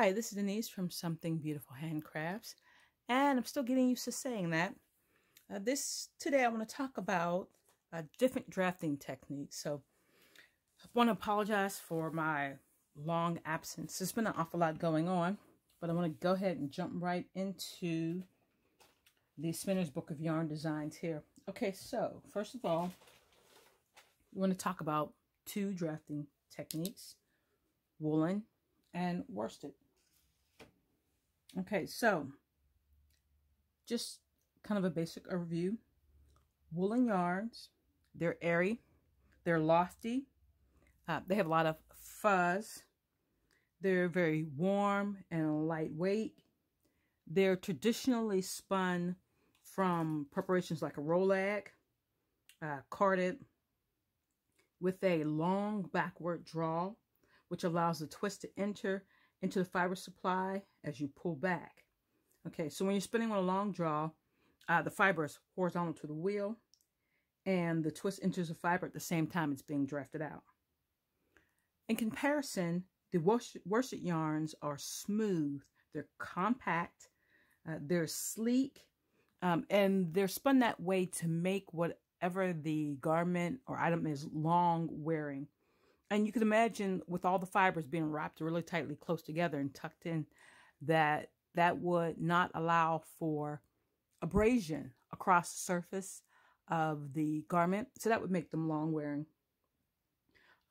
Hi, this is Denise from Something Beautiful Handcrafts, and I'm still getting used to saying that. Uh, this Today I want to talk about uh, different drafting techniques. So I want to apologize for my long absence. There's been an awful lot going on, but I want to go ahead and jump right into the Spinner's Book of Yarn Designs here. Okay, so first of all, we want to talk about two drafting techniques, woolen and worsted. Okay, so just kind of a basic overview. Woolen yarns, they're airy, they're lofty, uh, they have a lot of fuzz, they're very warm and lightweight. They're traditionally spun from preparations like a rolag, uh, carded, with a long backward draw which allows the twist to enter into the fiber supply as you pull back. Okay, so when you're spinning with a long draw, uh, the fiber is horizontal to the wheel, and the twist enters the fiber at the same time it's being drafted out. In comparison, the worsted yarns are smooth, they're compact, uh, they're sleek, um, and they're spun that way to make whatever the garment or item is long wearing. And you can imagine with all the fibers being wrapped really tightly close together and tucked in, that that would not allow for abrasion across the surface of the garment. So that would make them long wearing.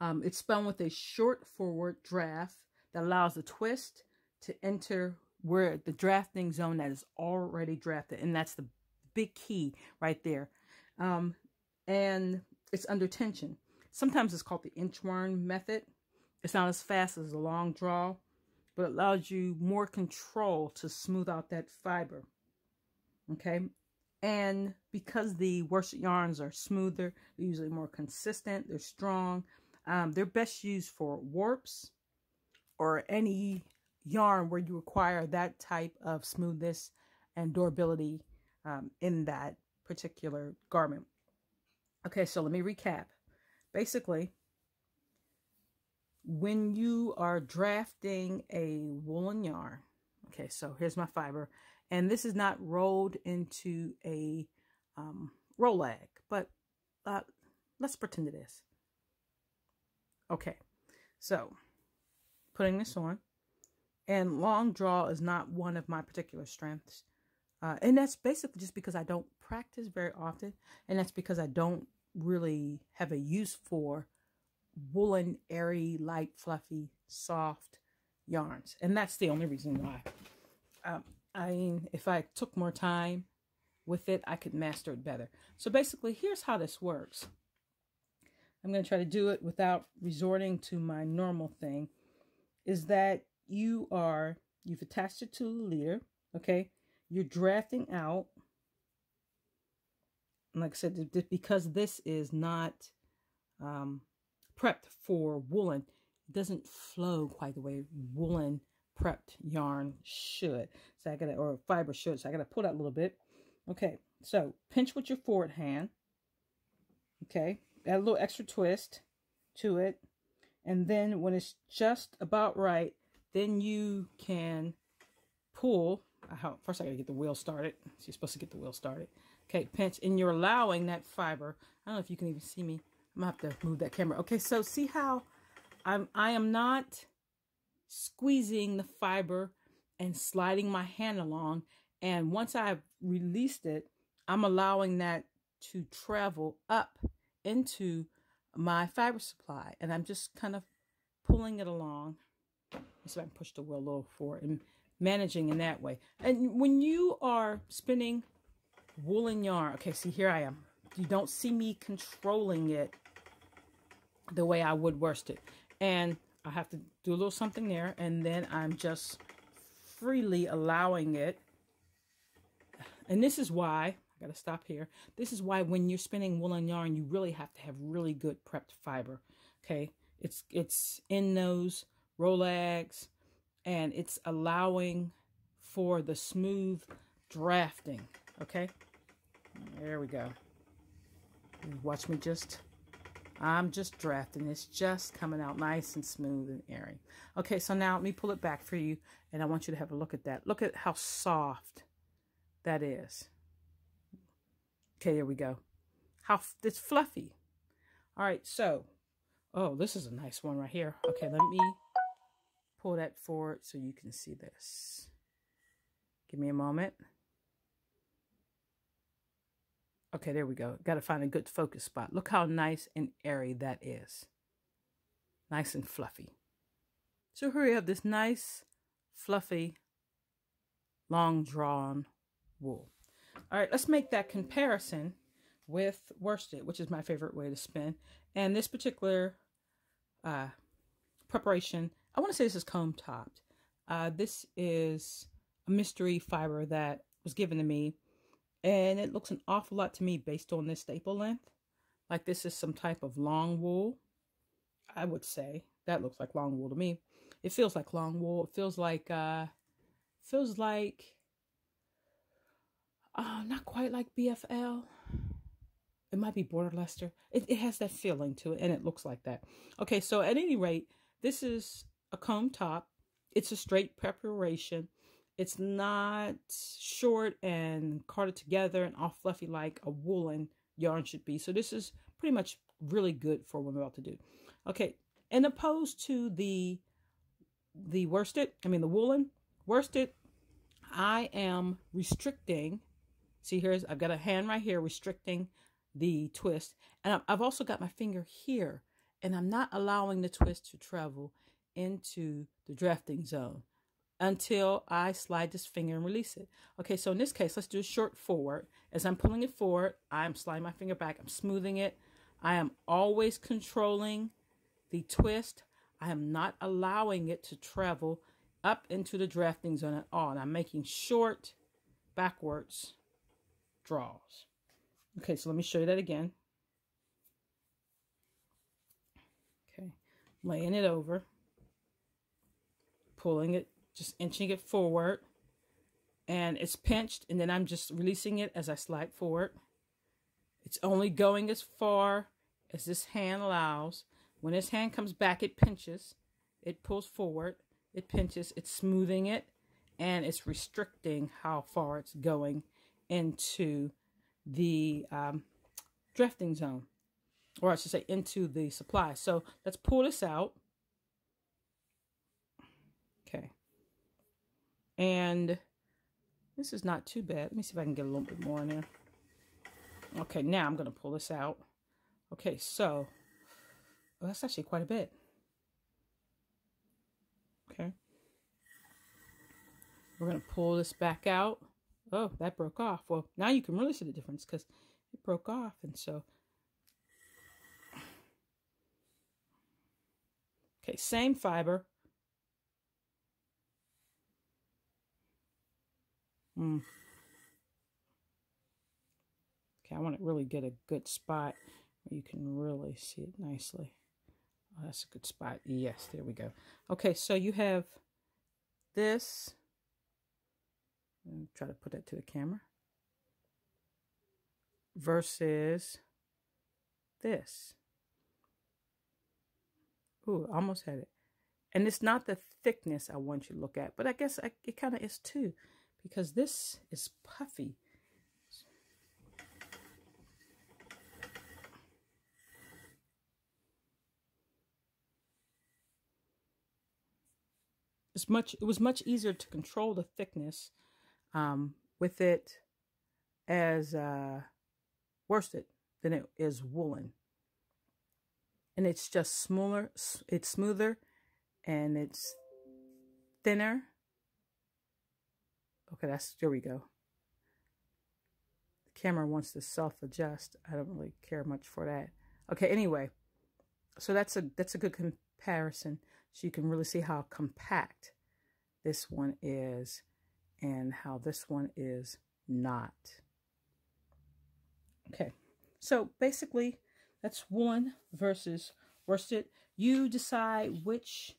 Um, it's spun with a short forward draft that allows the twist to enter where the drafting zone that is already drafted. And that's the big key right there. Um, and it's under tension. Sometimes it's called the inchworm method. It's not as fast as a long draw, but allows you more control to smooth out that fiber. Okay. And because the worsted yarns are smoother, they're usually more consistent, they're strong. Um, they're best used for warps or any yarn where you require that type of smoothness and durability um, in that particular garment. Okay, so let me recap basically, when you are drafting a woolen yarn, okay, so here's my fiber, and this is not rolled into a um, rolag, but uh, let's pretend it is. Okay, so putting this on, and long draw is not one of my particular strengths. Uh, and that's basically just because I don't practice very often, and that's because I don't really have a use for woolen, airy, light, fluffy, soft yarns. And that's the only reason why. Um, I mean, if I took more time with it, I could master it better. So basically, here's how this works. I'm going to try to do it without resorting to my normal thing. Is that you are, you've attached it to the leader, okay? You're drafting out like I said, because this is not um, prepped for woolen, doesn't flow quite the way woolen prepped yarn should. So I gotta, or fiber should. So I gotta pull that a little bit. Okay, so pinch with your forward hand. Okay, add a little extra twist to it. And then when it's just about right, then you can pull. First I gotta get the wheel started. So you're supposed to get the wheel started. Okay, pinch, and you're allowing that fiber. I don't know if you can even see me. I'm gonna have to move that camera. Okay, so see how I'm I am not squeezing the fiber and sliding my hand along. And once I've released it, I'm allowing that to travel up into my fiber supply. And I'm just kind of pulling it along. So I can push the wheel a little forward and managing in that way. And when you are spinning woolen yarn. Okay, see, here I am. You don't see me controlling it the way I would worsted. And I have to do a little something there. And then I'm just freely allowing it. And this is why, I got to stop here. This is why when you're spinning woolen yarn, you really have to have really good prepped fiber. Okay, it's, it's in those Rolags and it's allowing for the smooth drafting. Okay. There we go. Watch me just I'm just drafting. It's just coming out nice and smooth and airy. Okay, so now let me pull it back for you, and I want you to have a look at that. Look at how soft that is. Okay, there we go. How it's fluffy. All right, so, oh, this is a nice one right here. Okay, let me pull that forward so you can see this. Give me a moment. Okay, there we go. Got to find a good focus spot. Look how nice and airy that is. Nice and fluffy. So here we have this nice, fluffy, long drawn wool. All right, let's make that comparison with worsted, which is my favorite way to spin. And this particular uh, preparation, I want to say this is comb topped. Uh, this is a mystery fiber that was given to me and it looks an awful lot to me based on this staple length. Like this is some type of long wool. I would say that looks like long wool to me. It feels like long wool. It feels like, uh, feels like, uh, not quite like BFL. It might be Border Leicester. It, it has that feeling to it, and it looks like that. Okay, so at any rate, this is a comb top. It's a straight preparation. It's not short and carded together and all fluffy like a woolen yarn should be. So this is pretty much really good for what I'm about to do. Okay, and opposed to the the worsted, I mean the woolen worsted, I am restricting. See here's I've got a hand right here restricting the twist, and I've also got my finger here, and I'm not allowing the twist to travel into the drafting zone until I slide this finger and release it. Okay, so in this case, let's do a short forward. As I'm pulling it forward, I'm sliding my finger back. I'm smoothing it. I am always controlling the twist. I am not allowing it to travel up into the drafting zone at all. And I'm making short backwards draws. Okay, so let me show you that again. Okay, laying it over, pulling it just inching it forward and it's pinched and then I'm just releasing it as I slide forward. It's only going as far as this hand allows. When this hand comes back, it pinches, it pulls forward, it pinches, it's smoothing it, and it's restricting how far it's going into the um, drafting zone, or I should say into the supply. So let's pull this out. Okay. And this is not too bad. Let me see if I can get a little bit more in there. Okay, now I'm going to pull this out. Okay, so well, that's actually quite a bit. Okay. We're going to pull this back out. Oh, that broke off. Well, now you can really see the difference because it broke off. And so, okay, same fiber, Mm. Okay, I want to really get a good spot where you can really see it nicely. Oh, that's a good spot. Yes, there we go. Okay, so you have this. try to put that to the camera. Versus this. Ooh, almost had it. And it's not the thickness I want you to look at, but I guess I, it kind of is too because this is puffy. It's much, it was much easier to control the thickness um, with it as uh, worsted than it is woolen. And it's just smaller, it's smoother and it's thinner Okay, that's, there we go. The camera wants to self-adjust. I don't really care much for that. Okay, anyway, so that's a, that's a good comparison. So you can really see how compact this one is and how this one is not. Okay, so basically that's one versus worsted. You decide which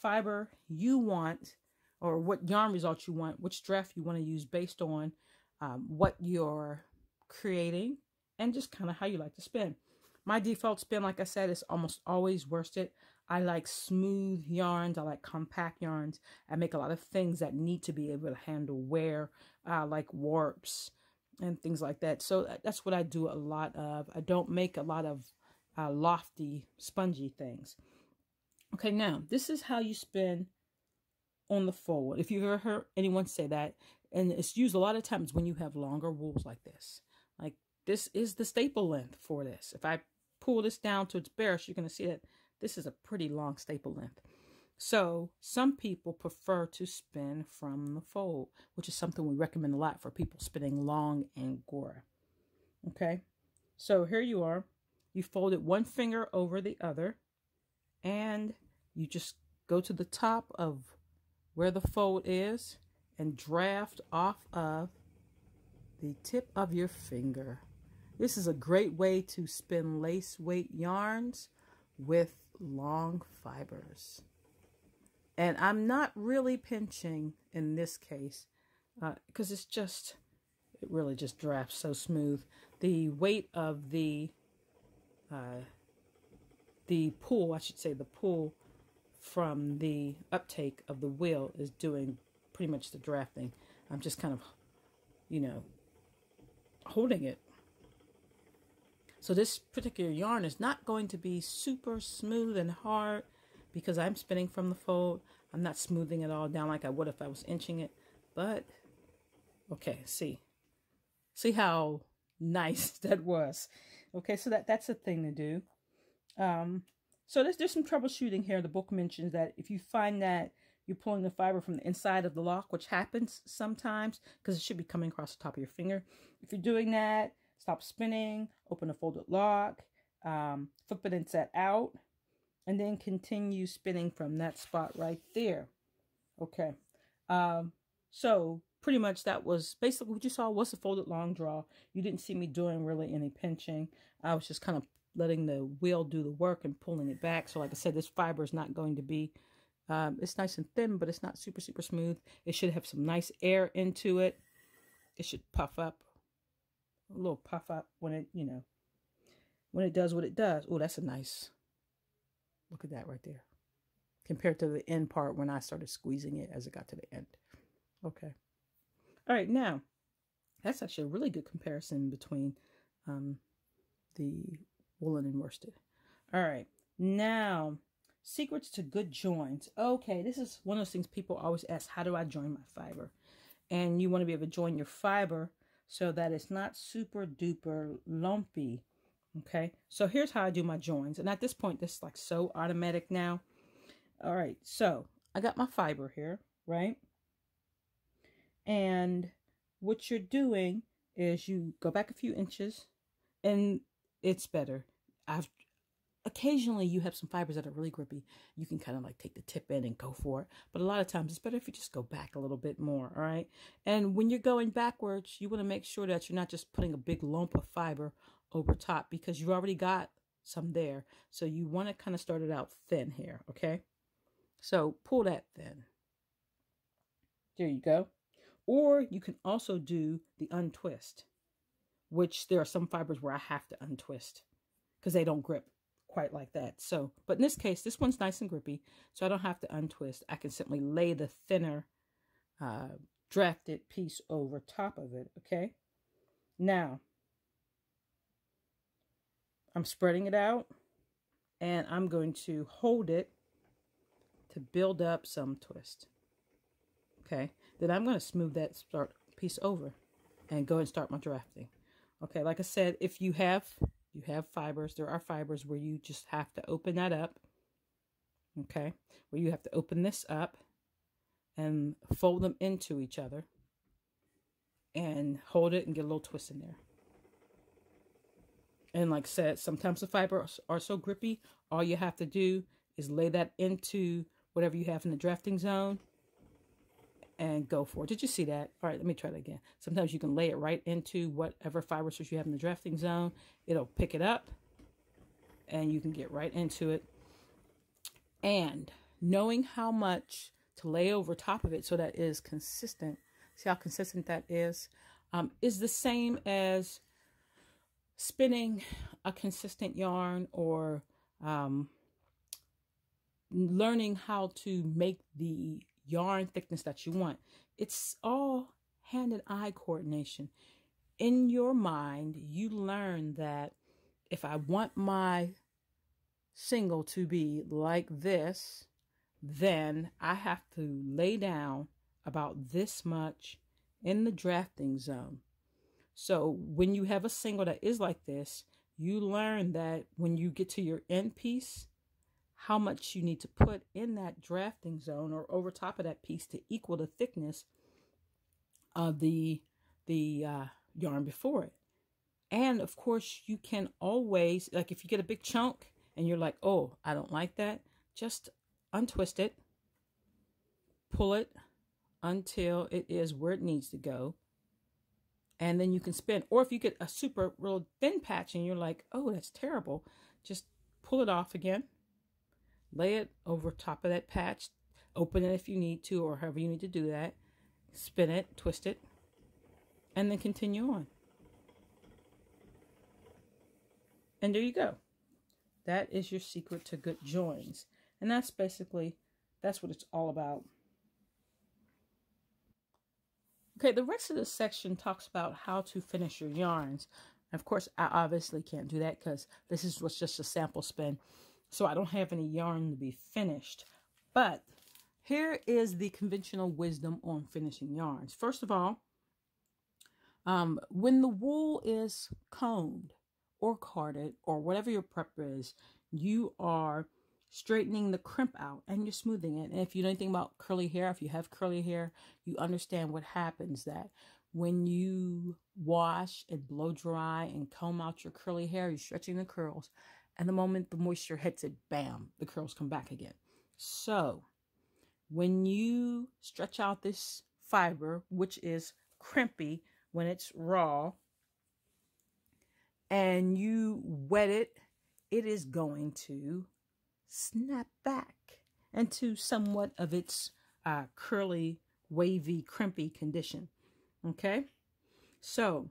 fiber you want or what yarn result you want, which draft you want to use based on um, what you're creating and just kind of how you like to spin. My default spin, like I said, is almost always worsted. I like smooth yarns. I like compact yarns. I make a lot of things that need to be able to handle wear, uh, like warps and things like that. So that's what I do a lot of. I don't make a lot of uh, lofty, spongy things. Okay, now, this is how you spin on the fold. If you've ever heard anyone say that, and it's used a lot of times when you have longer wools like this. Like, this is the staple length for this. If I pull this down to its barest, you're going to see that this is a pretty long staple length. So some people prefer to spin from the fold, which is something we recommend a lot for people spinning long Angora. Okay, so here you are. You fold it one finger over the other, and you just go to the top of where the fold is and draft off of the tip of your finger. This is a great way to spin lace weight yarns with long fibers. And I'm not really pinching in this case because uh, it's just, it really just drafts so smooth. The weight of the, uh, the pull, I should say the pull from the uptake of the wheel is doing pretty much the drafting. I'm just kind of, you know, holding it so this particular yarn is not going to be super smooth and hard because I'm spinning from the fold. I'm not smoothing it all down like I would if I was inching it. But, okay, see. See how nice that was. Okay, so that, that's a thing to do. Um, so there's, there's some troubleshooting here. The book mentions that if you find that you're pulling the fiber from the inside of the lock, which happens sometimes because it should be coming across the top of your finger. If you're doing that, stop spinning, open a folded lock, um, flip it inside out, and then continue spinning from that spot right there. Okay. Um, so pretty much that was basically what you saw was a folded long draw. You didn't see me doing really any pinching. I was just kind of letting the wheel do the work and pulling it back. So like I said, this fiber is not going to be, um, it's nice and thin, but it's not super, super smooth. It should have some nice air into it. It should puff up a little puff up when it, you know, when it does what it does. Oh, that's a nice, look at that right there. Compared to the end part when I started squeezing it as it got to the end. Okay. All right, now, that's actually a really good comparison between um, the woolen and worsted. All right, now, secrets to good joins. Okay, this is one of those things people always ask, how do I join my fiber? And you want to be able to join your fiber so that it's not super duper lumpy. Okay, so here's how I do my joins. And at this point, this is like so automatic now. All right, so I got my fiber here, right? And what you're doing is you go back a few inches and it's better. I've occasionally you have some fibers that are really grippy. You can kind of like take the tip in and go for it. But a lot of times it's better if you just go back a little bit more, all right? And when you're going backwards, you want to make sure that you're not just putting a big lump of fiber over top because you've already got some there. So you want to kind of start it out thin here, okay? So pull that thin. There you go. Or you can also do the untwist, which there are some fibers where I have to untwist because they don't grip quite like that. So, but in this case, this one's nice and grippy, so I don't have to untwist. I can simply lay the thinner uh, drafted piece over top of it, okay? Now, I'm spreading it out, and I'm going to hold it to build up some twist. Okay, then I'm going to smooth that start piece over and go and start my drafting. Okay, like I said, if you have you have fibers. There are fibers where you just have to open that up. Okay. Where you have to open this up and fold them into each other and hold it and get a little twist in there. And like I said, sometimes the fibers are so grippy, all you have to do is lay that into whatever you have in the drafting zone and go for it. Did you see that? All right, let me try that again. Sometimes you can lay it right into whatever fiber source you have in the drafting zone. It'll pick it up and you can get right into it. And knowing how much to lay over top of it so that is consistent, see how consistent that is, um, is the same as spinning a consistent yarn or um, learning how to make the yarn thickness that you want. It's all hand and eye coordination. In your mind, you learn that if I want my single to be like this, then I have to lay down about this much in the drafting zone. So when you have a single that is like this, you learn that when you get to your end piece, how much you need to put in that drafting zone or over top of that piece to equal the thickness of the the uh, yarn before it. And of course, you can always, like if you get a big chunk and you're like, oh, I don't like that, just untwist it, pull it until it is where it needs to go. And then you can spin. Or if you get a super real thin patch and you're like, oh, that's terrible, just pull it off again lay it over top of that patch, open it if you need to, or however you need to do that, spin it, twist it, and then continue on. And there you go. That is your secret to good joins. And that's basically, that's what it's all about. Okay, the rest of the section talks about how to finish your yarns. Of course, I obviously can't do that because this is what's just a sample spin. So I don't have any yarn to be finished. But here is the conventional wisdom on finishing yarns. First of all, um, when the wool is combed or carded or whatever your prep is, you are straightening the crimp out and you're smoothing it. And if you know anything about curly hair, if you have curly hair, you understand what happens that when you wash and blow dry and comb out your curly hair, you're stretching the curls. And the moment the moisture hits it, bam, the curls come back again. So when you stretch out this fiber, which is crimpy when it's raw, and you wet it, it is going to snap back into somewhat of its uh, curly, wavy, crimpy condition. Okay? So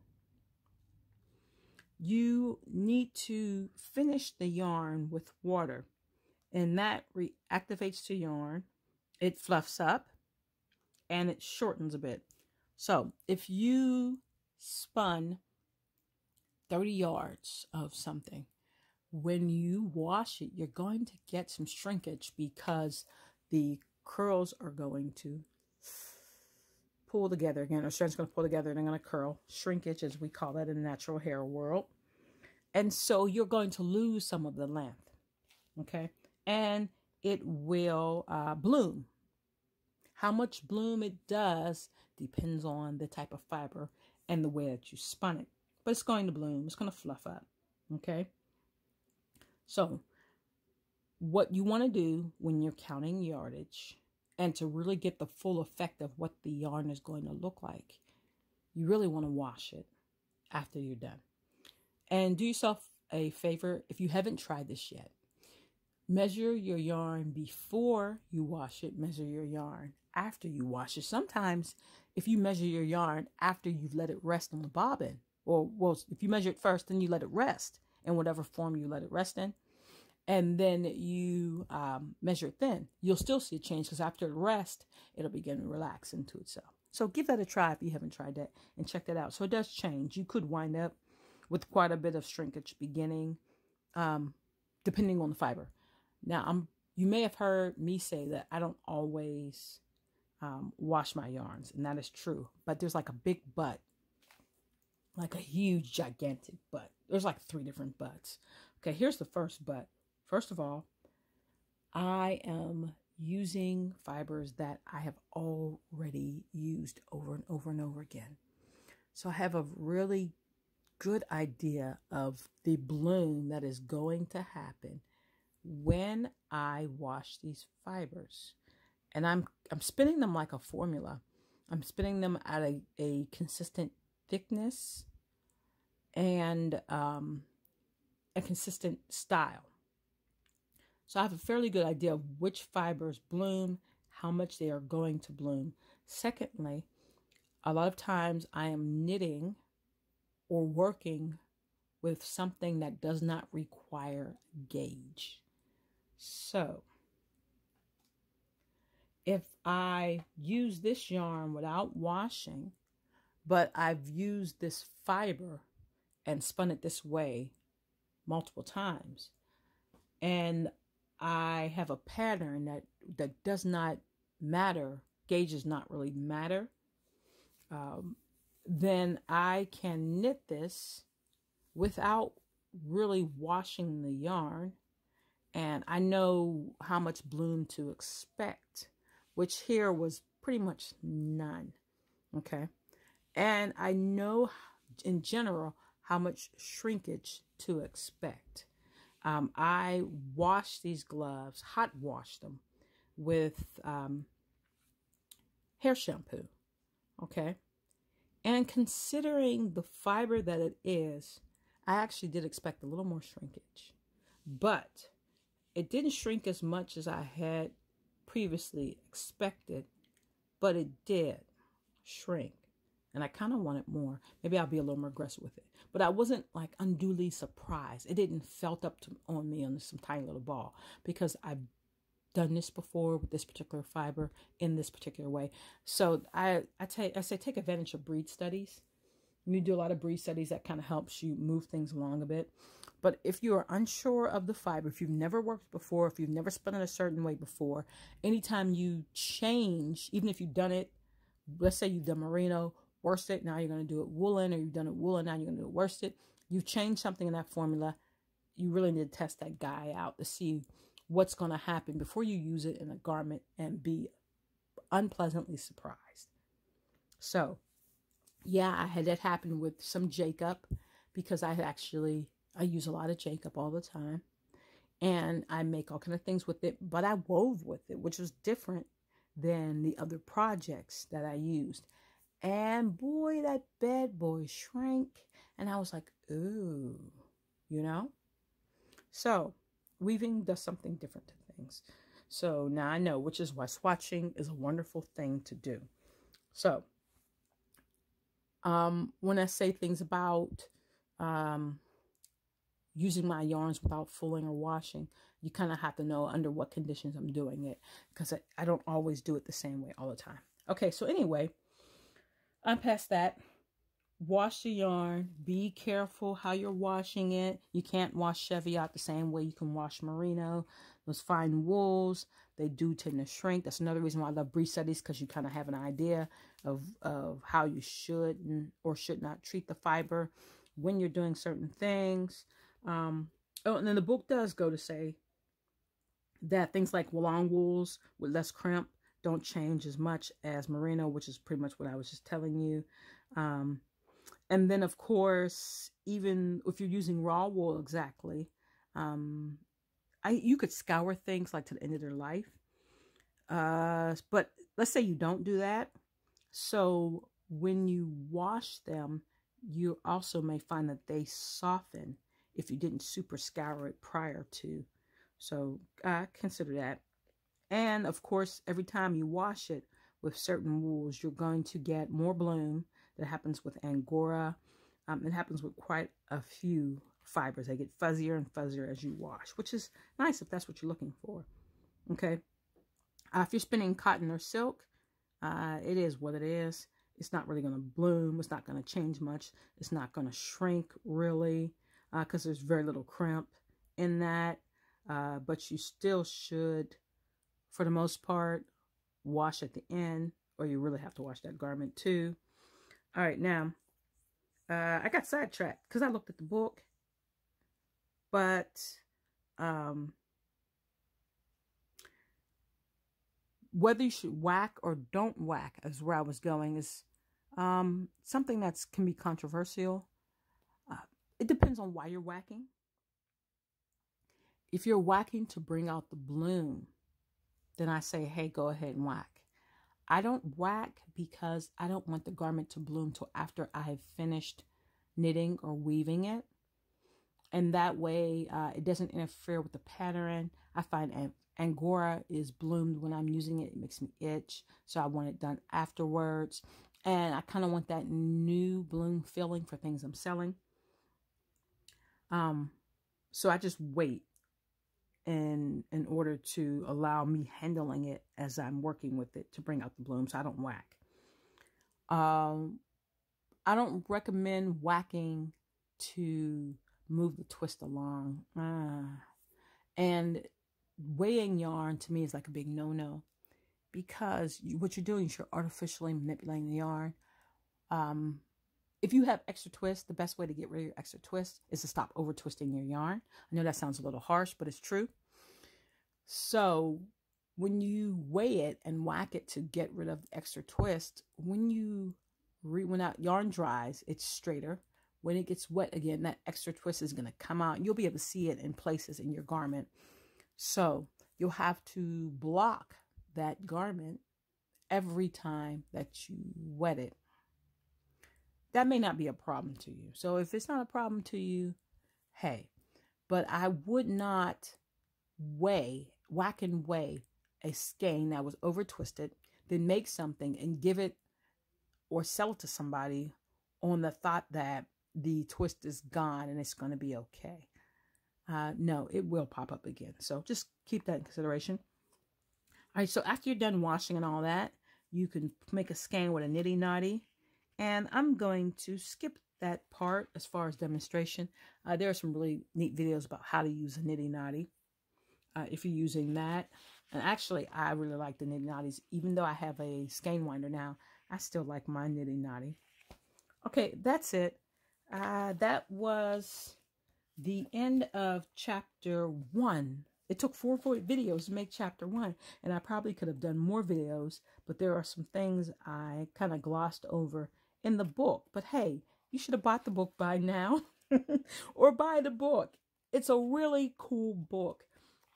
you need to finish the yarn with water and that reactivates the yarn. It fluffs up and it shortens a bit. So if you spun 30 yards of something when you wash it you're going to get some shrinkage because the curls are going to pull together again. Our strand's going to pull together and they're going to curl. Shrinkage, as we call that in the natural hair world. And so you're going to lose some of the length. Okay. And it will uh, bloom. How much bloom it does depends on the type of fiber and the way that you spun it. But it's going to bloom. It's going to fluff up. Okay. So what you want to do when you're counting yardage and to really get the full effect of what the yarn is going to look like, you really want to wash it after you're done. And do yourself a favor if you haven't tried this yet. Measure your yarn before you wash it, measure your yarn after you wash it. Sometimes, if you measure your yarn after you've let it rest on the bobbin, or well, if you measure it first, then you let it rest in whatever form you let it rest in and then you um, measure it then, you'll still see a change because after the rest, it'll begin to relax into itself. So give that a try if you haven't tried that and check that out. So it does change. You could wind up with quite a bit of shrinkage beginning, um, depending on the fiber. Now, I'm you may have heard me say that I don't always um, wash my yarns, and that is true. But there's like a big butt, like a huge, gigantic butt. There's like three different butts. Okay, here's the first butt. First of all, I am using fibers that I have already used over and over and over again. So I have a really good idea of the bloom that is going to happen when I wash these fibers. And I'm I'm spinning them like a formula. I'm spinning them at a, a consistent thickness and um, a consistent style. So I have a fairly good idea of which fibers bloom, how much they are going to bloom. Secondly, a lot of times I am knitting or working with something that does not require gauge. So, if I use this yarn without washing, but I've used this fiber and spun it this way multiple times, and I have a pattern that, that does not matter, gauge does not really matter, um, then I can knit this without really washing the yarn. And I know how much bloom to expect, which here was pretty much none. Okay. And I know in general how much shrinkage to expect. Um, I wash these gloves, hot wash them with um, hair shampoo. Okay. And considering the fiber that it is, I actually did expect a little more shrinkage. But it didn't shrink as much as I had previously expected, but it did shrink. And I kind of wanted more. Maybe I'll be a little more aggressive with it. But I wasn't like unduly surprised. It didn't felt up to, on me on some tiny little ball because I've done this before with this particular fiber in this particular way. So I, I, take, I say take advantage of breed studies. You do a lot of breed studies that kind of helps you move things along a bit. But if you are unsure of the fiber, if you've never worked before, if you've never spun it a certain way before, anytime you change, even if you've done it, let's say you've done merino, worsted, now you're going to do it woolen, or you've done it woolen, now you're going to do it worsted. You've changed something in that formula. You really need to test that guy out to see what's going to happen before you use it in a garment and be unpleasantly surprised. So, yeah, I had that happen with some Jacob because I actually I use a lot of Jacob all the time, and I make all kind of things with it. But I wove with it, which was different than the other projects that I used. And boy, that bad boy shrank, and I was like, ooh, you know. So weaving does something different to things. So now I know, which is why swatching is a wonderful thing to do. So um, when I say things about um, using my yarns without fulling or washing, you kind of have to know under what conditions I'm doing it because I, I don't always do it the same way all the time. Okay, so anyway, I'm past that wash the yarn. Be careful how you're washing it. You can't wash Cheviot the same way you can wash merino. Those fine wools, they do tend to shrink. That's another reason why I love breed studies because you kind of have an idea of, of how you should or should not treat the fiber when you're doing certain things. Um, oh, and then the book does go to say that things like long wools with less crimp don't change as much as merino, which is pretty much what I was just telling you. Um, and then, of course, even if you're using raw wool exactly, um, I you could scour things like to the end of their life. Uh, but let's say you don't do that. So when you wash them, you also may find that they soften if you didn't super scour it prior to. So uh, consider that. And of course, every time you wash it with certain wools, you're going to get more bloom that happens with Angora. Um, it happens with quite a few fibers. They get fuzzier and fuzzier as you wash, which is nice if that's what you're looking for. Okay. Uh, if you're spinning cotton or silk, uh, it is what it is. It's not really going to bloom. It's not going to change much. It's not going to shrink really because uh, there's very little crimp in that. Uh, but you still should, for the most part, wash at the end or you really have to wash that garment too. All right, now, uh, I got sidetracked because I looked at the book. But um, whether you should whack or don't whack is where I was going is um, something that can be controversial. Uh, it depends on why you're whacking. If you're whacking to bring out the bloom, then I say, hey, go ahead and whack. I don't whack because I don't want the garment to bloom till after I have finished knitting or weaving it. And that way uh, it doesn't interfere with the pattern. I find Angora is bloomed when I'm using it. It makes me itch. So I want it done afterwards. And I kind of want that new bloom feeling for things I'm selling. Um, so I just wait in in order to allow me handling it as I'm working with it to bring out the bloom so I don't whack. Um, I don't recommend whacking to move the twist along. Ah. And weighing yarn to me is like a big no-no because you, what you're doing is you're artificially manipulating the yarn. Um, if you have extra twist, the best way to get rid of your extra twist is to stop over twisting your yarn. I know that sounds a little harsh, but it's true. So when you weigh it and whack it to get rid of the extra twist, when you re when that yarn dries, it's straighter. When it gets wet again, that extra twist is going to come out. You'll be able to see it in places in your garment. So you'll have to block that garment every time that you wet it that may not be a problem to you. So if it's not a problem to you, hey, but I would not weigh, whack and weigh a skein that was over twisted, then make something and give it or sell it to somebody on the thought that the twist is gone and it's going to be okay. Uh, no, it will pop up again. So just keep that in consideration. All right, so after you're done washing and all that, you can make a skein with a niddy noddy and I'm going to skip that part as far as demonstration. Uh, there are some really neat videos about how to use a niddy noddy uh, if you're using that. And actually, I really like the niddy noddies. Even though I have a skein winder now, I still like my niddy noddy. Okay, that's it. Uh, that was the end of chapter one. It took four, four videos to make chapter one, and I probably could have done more videos, but there are some things I kind of glossed over in the book. But hey, you should have bought the book by now or buy the book. It's a really cool book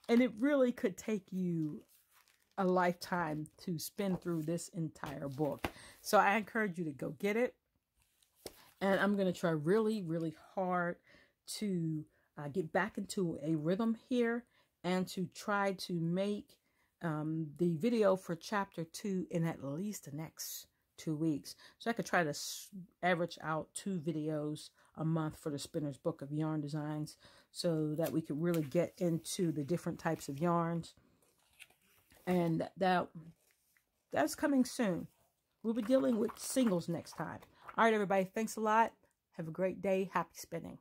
and it really could take you a lifetime to spin through this entire book. So I encourage you to go get it. And I'm going to try really, really hard to uh, get back into a rhythm here and to try to make um, the video for chapter two in at least the next two weeks. So I could try to average out two videos a month for the Spinner's Book of Yarn Designs so that we could really get into the different types of yarns. And that that's coming soon. We'll be dealing with singles next time. All right, everybody. Thanks a lot. Have a great day. Happy spinning.